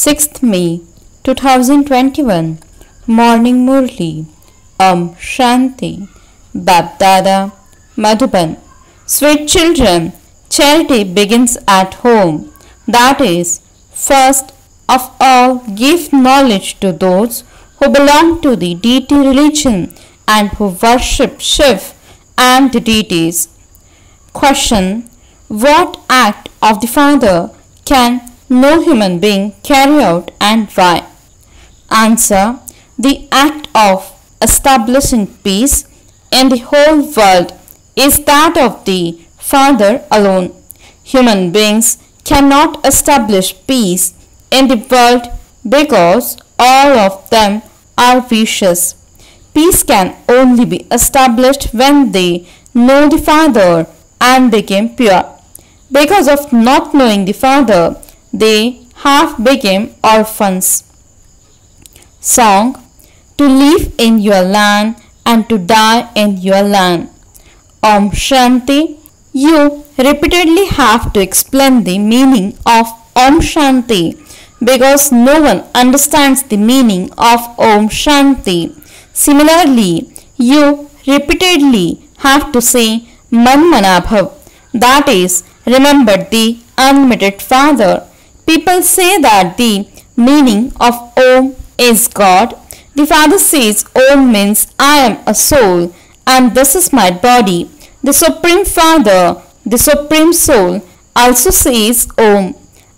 6th May 2021 Morning Murli Om Shanti BapDada Madhuban Sweet children, charity begins at home. That is, first of all, give knowledge to those who belong to the deity religion and who worship Shiv and the deities. Question What act of the Father can no human being carry out and why? Answer The act of establishing peace in the whole world is that of the Father alone. Human beings cannot establish peace in the world because all of them are vicious. Peace can only be established when they know the Father and became pure. Because of not knowing the Father, they have become orphans. Song To live in your land and to die in your land. Om Shanti. You repeatedly have to explain the meaning of Om Shanti because no one understands the meaning of Om Shanti. Similarly, you repeatedly have to say Manmanabhav, that is, remember the unlimited Father. People say that the meaning of Om is God. The Father says Om means I am a soul and this is my body. The Supreme Father, the Supreme Soul, also says Om.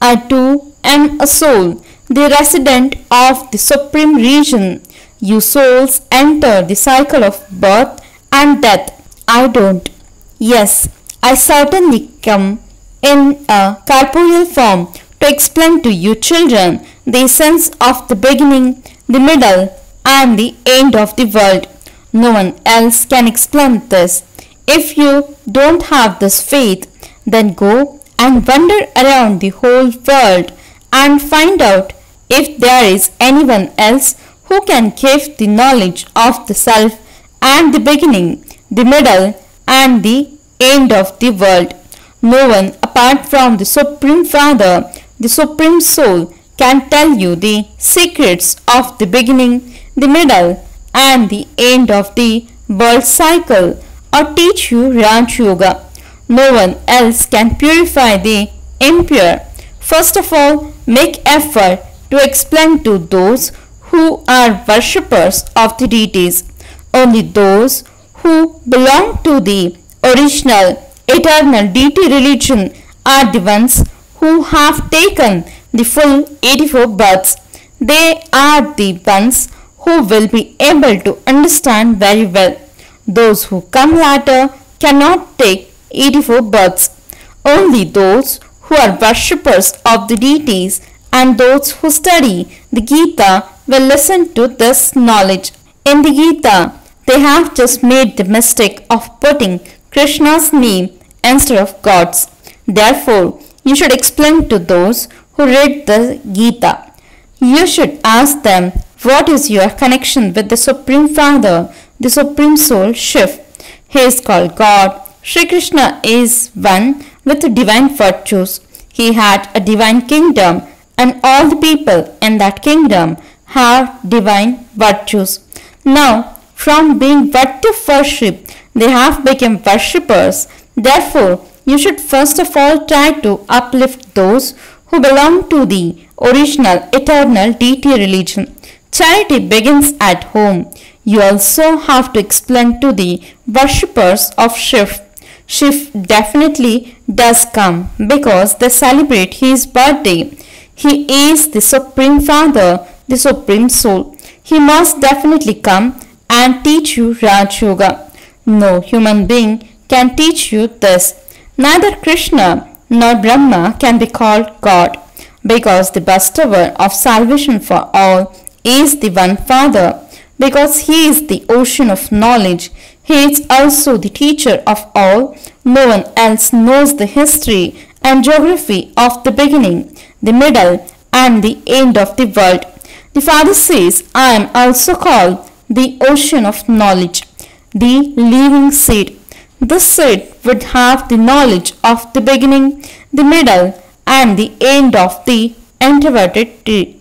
I too am a soul, the resident of the Supreme Region. You souls enter the cycle of birth and death. I don't. Yes, I certainly come in a corporeal form to explain to you children the essence of the beginning, the middle, and the end of the world. No one else can explain this. If you don't have this faith, then go and wander around the whole world and find out if there is anyone else who can give the knowledge of the self and the beginning, the middle, and the end of the world. No one apart from the Supreme Father, the Supreme Soul, can tell you the secrets of the beginning, the middle, and the end of the world cycle or teach you Raj Yoga. No one else can purify the impure. First of all, make effort to explain to those who are worshippers of the deities. Only those who belong to the original eternal deity religion are the ones who have taken the full 84 births. They are the ones who will be able to understand very well. Those who come later cannot take 84 births. Only those who are worshippers of the deities and those who study the Gita will listen to this knowledge. In the Gita, they have just made the mistake of putting Krishna's name instead of God's. Therefore, you should explain to those who read the Gita. You should ask them what is your connection with the Supreme Father, the Supreme Soul, Shiv. He is called God. Sri Krishna is one with divine virtues. He had a divine kingdom and all the people in that kingdom have divine virtues. Now, from being to worship, they have become worshippers. Therefore, you should first of all try to uplift those who belong to the original eternal deity religion. Charity begins at home. You also have to explain to the worshippers of Shiv. Shiv definitely does come because they celebrate his birthday. He is the Supreme Father, the Supreme Soul. He must definitely come and teach you Raj Yoga. No human being can teach you this. Neither Krishna nor Brahma can be called God because the bestower of salvation for all is the one Father. Because he is the ocean of knowledge, he is also the teacher of all. No one else knows the history and geography of the beginning, the middle, and the end of the world. The Father says, I am also called the ocean of knowledge, the living seed. This seed would have the knowledge of the beginning, the middle, and the end of the inverted tree.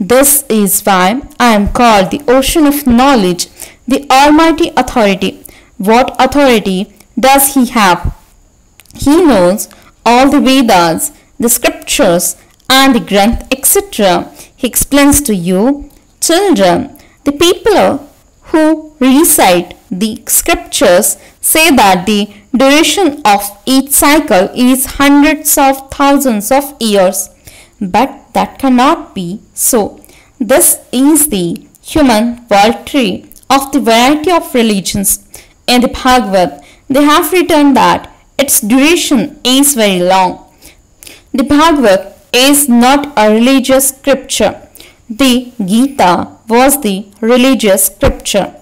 This is why I am called the ocean of knowledge, the almighty authority. What authority does he have? He knows all the Vedas, the scriptures, and the Granth, etc. He explains to you, children, the people who recite the scriptures say that the duration of each cycle is hundreds of thousands of years. But that cannot be so. This is the human world tree of the variety of religions. In the Bhagavad, they have written that its duration is very long. The Bhagavad is not a religious scripture. The Gita was the religious scripture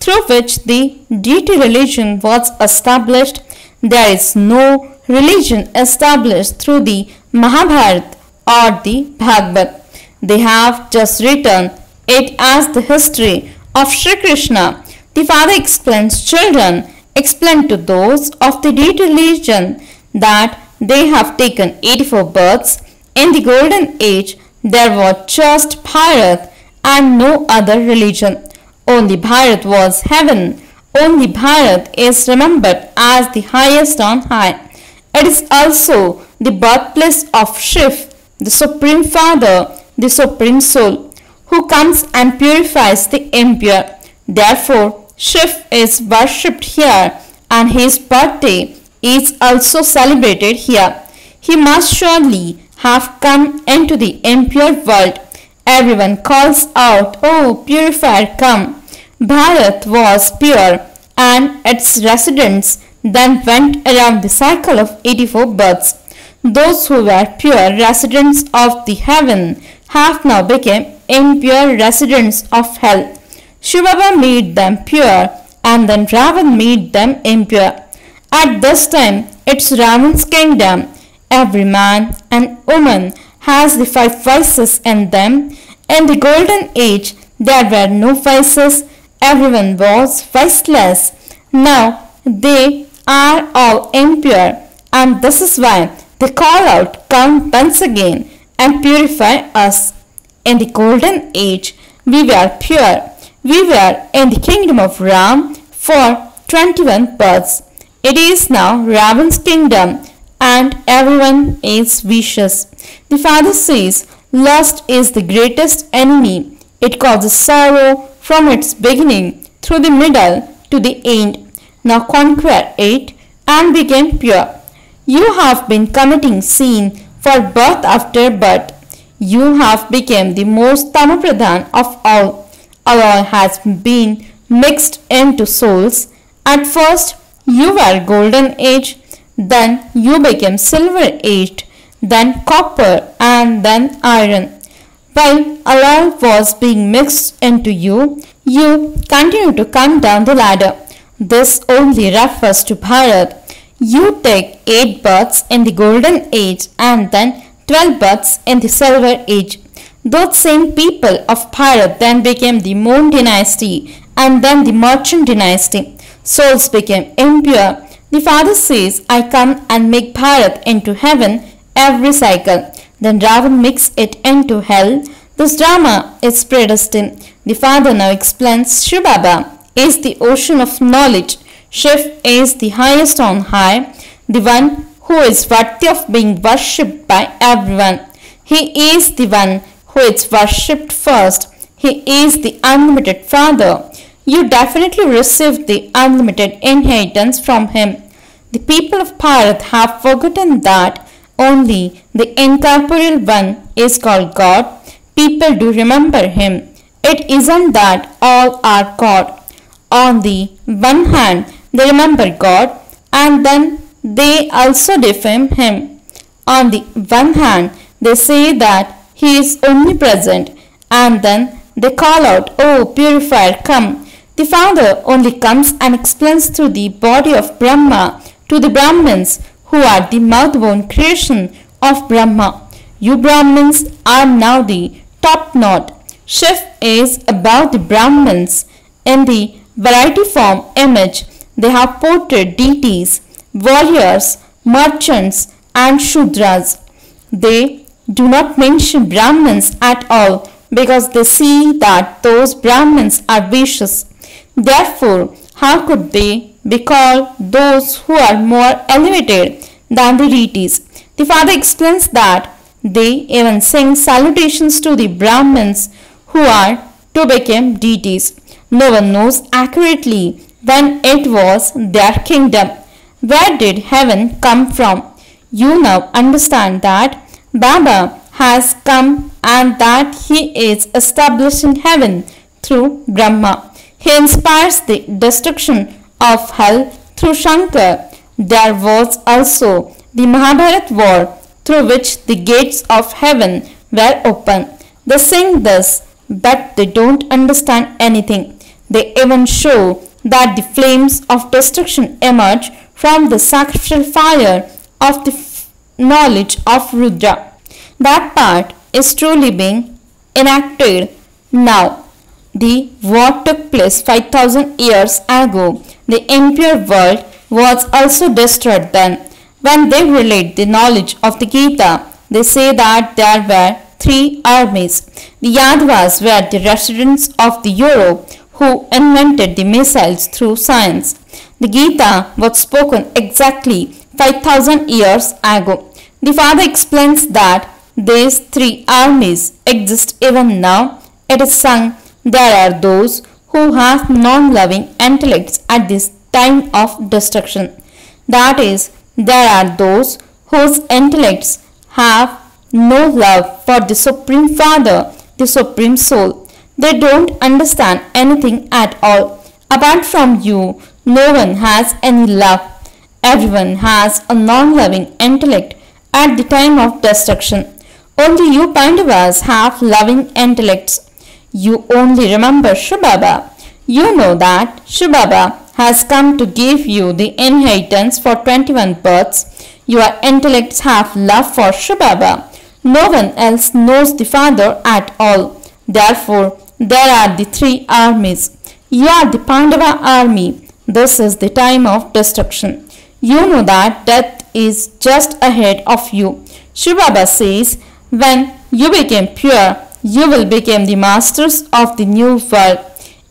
through which the deity religion was established. There is no religion established through the Mahabharata or the Bhagavad. They have just written it as the history of Sri Krishna. The father explains children explain to those of the deity religion that they have taken 84 births. In the golden age, there were just Bharat and no other religion. Only Bharat was heaven. Only Bharat is remembered as the highest on high. It is also the birthplace of Shiv, the Supreme Father, the Supreme Soul, who comes and purifies the impure. Therefore, Shiv is worshipped here and his birthday is also celebrated here. He must surely have come into the impure world. Everyone calls out, Oh, purifier, come. Bharat was pure and its residents then went around the cycle of 84 births. Those who were pure residents of the heaven have now become impure residents of hell. Shiv made them pure and then Ravan made them impure. At this time, it's Ravan's kingdom. Every man and woman has the five vices in them. In the golden age, there were no vices. Everyone was viceless. Now they are all impure, and this is why they call out, Come once again and purify us. In the golden age, we were pure. We were in the kingdom of Ram for 21 births. It is now Ravan's kingdom and everyone is vicious. The father says, Lust is the greatest enemy. It causes sorrow from its beginning through the middle to the end. Now conquer it and become pure. You have been committing sin for birth after birth. You have become the most tamopradhan of all. alloy has been mixed into souls. At first, you were golden age, then you became silver age, then copper, and then iron. While alloy was being mixed into you, you continue to come down the ladder. This only refers to Bharat. You take 8 births in the golden age and then 12 births in the silver age. Those same people of Bharat then became the moon dynasty and then the merchant dynasty. Souls became impure. The father says, I come and make Bharat into heaven every cycle. Then Ravan makes it into hell. This drama is predestined. The father now explains Shiv Baba is the ocean of knowledge. Shiv is the highest on high, the one who is worthy of being worshipped by everyone. He is the one who is worshipped first. He is the unlimited Father you definitely receive the unlimited inheritance from him. The people of Bharat have forgotten that only the incorporeal one is called God. People do remember him. It isn't that all are God. On the one hand, they remember God and then they also defame him. On the one hand, they say that he is omnipresent and then they call out, Oh, purifier, come the Father only comes and explains through the body of Brahma to the Brahmins who are the mouth-born creation of Brahma. You Brahmins are now the top knot. Shiv is about the Brahmins. In the variety form image, they have portrayed deities, warriors, merchants, and Shudras. They do not mention Brahmins at all because they see that those Brahmins are vicious. Therefore, how could they be called those who are more elevated than the deities? The father explains that they even sing salutations to the Brahmins who are to become deities. No one knows accurately when it was their kingdom. Where did heaven come from? You now understand that Baba has come and that he is establishing heaven through Brahma. He inspires the destruction of hell through Shankar. There was also the Mahabharat war through which the gates of heaven were open. They sing this, but they don't understand anything. They even show that the flames of destruction emerge from the sacrificial fire of the knowledge of Rudra. That part is truly being enacted now. The what took place 5000 years ago, the impure world was also destroyed then. When they relate the knowledge of the Gita, they say that there were three armies. The Yadavas were the residents of the Europe who invented the missiles through science. The Gita was spoken exactly 5000 years ago. The father explains that these three armies exist even now. It is sung, there are those who have non-loving intellects at this time of destruction. That is, there are those whose intellects have no love for the Supreme Father, the Supreme Soul. They don't understand anything at all. Apart from you, no one has any love. Everyone has a non-loving intellect at the time of destruction. Only you Pandavas have loving intellects. You only remember Shiv Baba. You know that Shiv Baba has come to give you the inheritance for 21 births. Your intellects have love for Shiv Baba. No one else knows the Father at all. Therefore, there are the three armies. You are the Pandava army. This is the time of destruction. You know that death is just ahead of you. Shiv Baba says, when you became pure, you will become the masters of the new world.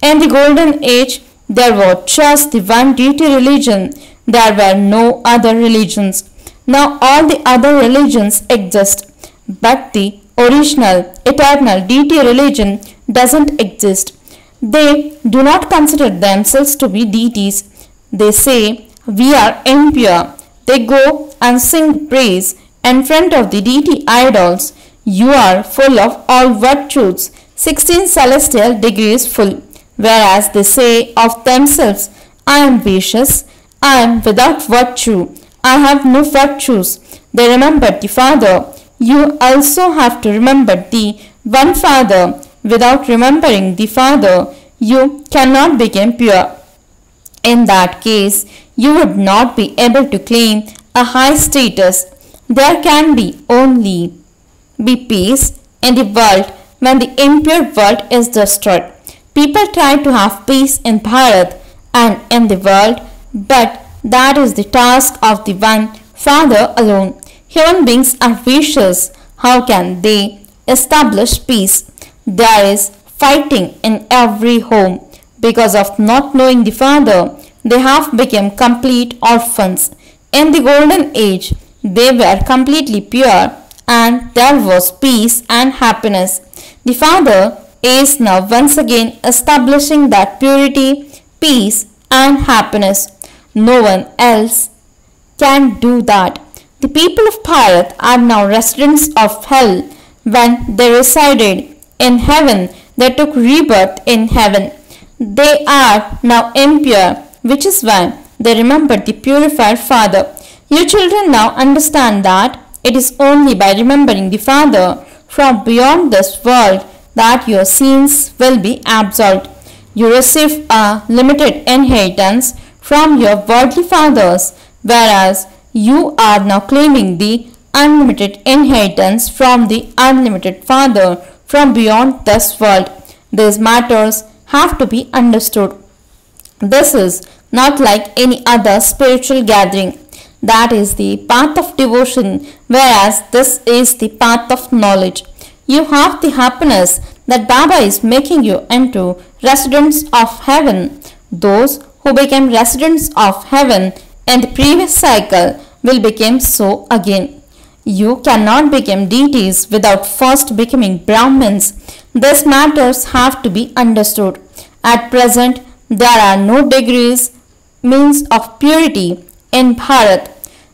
In the golden age, there was just the one deity religion. There were no other religions. Now all the other religions exist, but the original, eternal deity religion doesn't exist. They do not consider themselves to be deities. They say, we are impure. They go and sing praise in front of the deity idols. You are full of all virtues, 16 celestial degrees full, whereas they say of themselves, I am vicious, I am without virtue, I have no virtues. They remember the Father. You also have to remember the one Father. Without remembering the Father, you cannot become pure. In that case, you would not be able to claim a high status there can be only be peace in the world when the impure world is destroyed. People try to have peace in Bharat and in the world, but that is the task of the one Father alone. Human beings are vicious. How can they establish peace? There is fighting in every home. Because of not knowing the Father, they have become complete orphans. In the golden age, they were completely pure and there was peace and happiness. The Father is now once again establishing that purity, peace and happiness. No one else can do that. The people of Bharat are now residents of hell. When they resided in heaven, they took rebirth in heaven. They are now impure, which is why they remember the purified Father. You children now understand that it is only by remembering the Father from beyond this world that your sins will be absolved. You receive a limited inheritance from your worldly fathers, whereas you are now claiming the unlimited inheritance from the unlimited Father from beyond this world. These matters have to be understood. This is not like any other spiritual gathering. That is the path of devotion, whereas this is the path of knowledge. You have the happiness that Baba is making you into residents of heaven. Those who became residents of heaven in the previous cycle will become so again. You cannot become deities without first becoming Brahmins. These matters have to be understood. At present, there are no degrees, means of purity in Bharat.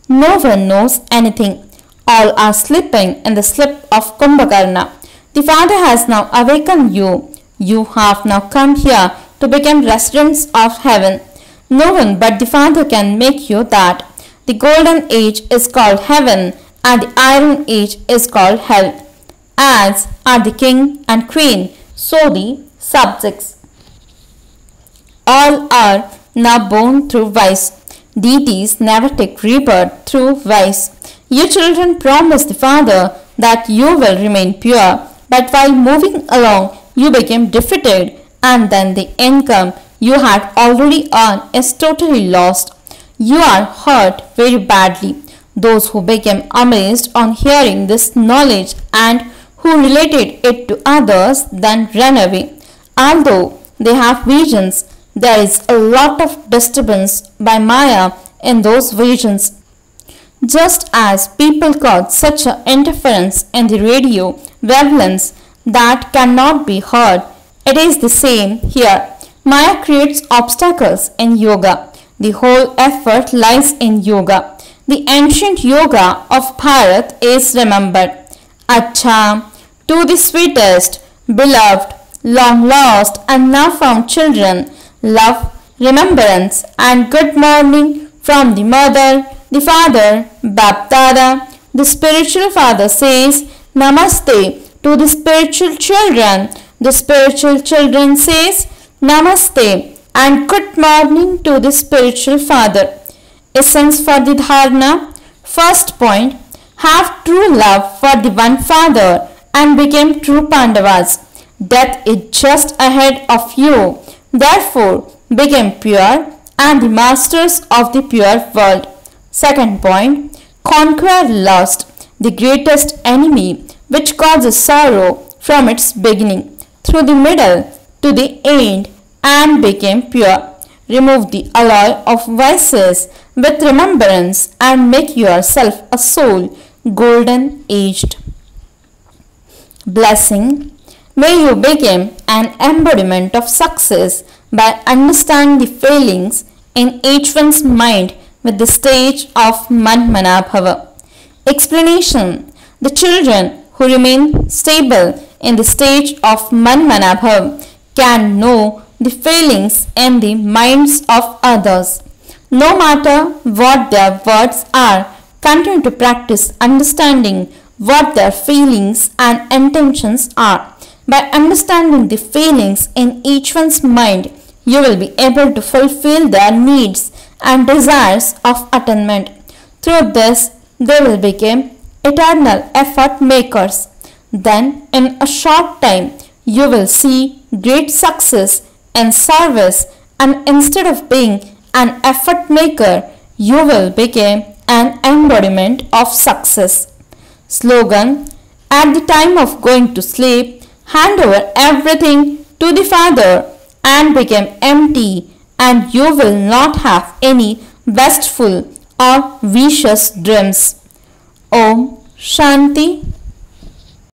No one knows anything. All are sleeping in the sleep of Kumbhakarna. The Father has now awakened you. You have now come here to become residents of heaven. No one but the Father can make you that. The golden age is called heaven and the iron age is called hell. As are the king and queen, so the subjects. All are now born through vice. Deities never take rebirth through vice. Your children promise the Father that you will remain pure, but while moving along, you became defeated, and then the income you had already earned is totally lost. You are hurt very badly. Those who became amazed on hearing this knowledge and who related it to others then ran away. Although they have visions, there is a lot of disturbance by Maya in those visions. Just as people cause such an interference in the radio wavelengths that cannot be heard, it is the same here. Maya creates obstacles in yoga. The whole effort lies in yoga. The ancient yoga of Bharat is remembered. Acha, to the sweetest, beloved, long lost and now found children, love, remembrance and good morning from the mother, the father, Bapdada. The spiritual father says Namaste to the spiritual children. The spiritual children says Namaste and good morning to the spiritual father essence for the dharana. First point, have true love for the one father and become true Pandavas. Death is just ahead of you. Therefore, became pure and the masters of the pure world. Second point, conquer lust, the greatest enemy which causes sorrow from its beginning through the middle to the end and became pure. Remove the alloy of vices with remembrance and make yourself a soul golden aged. Blessing. May you become an embodiment of success by understanding the failings in each one's mind with the stage of Manmanabhava. Explanation. The children who remain stable in the stage of Manmanabhava can know the failings in the minds of others. No matter what their words are, continue to practice understanding what their feelings and intentions are. By understanding the feelings in each one's mind, you will be able to fulfill their needs and desires of attainment. Through this, they will become eternal effort makers. Then, in a short time, you will see great success in service and instead of being an effort maker, you will become an embodiment of success. Slogan At the time of going to sleep, hand over everything to the Father and become empty, and you will not have any wasteful or vicious dreams. Om Shanti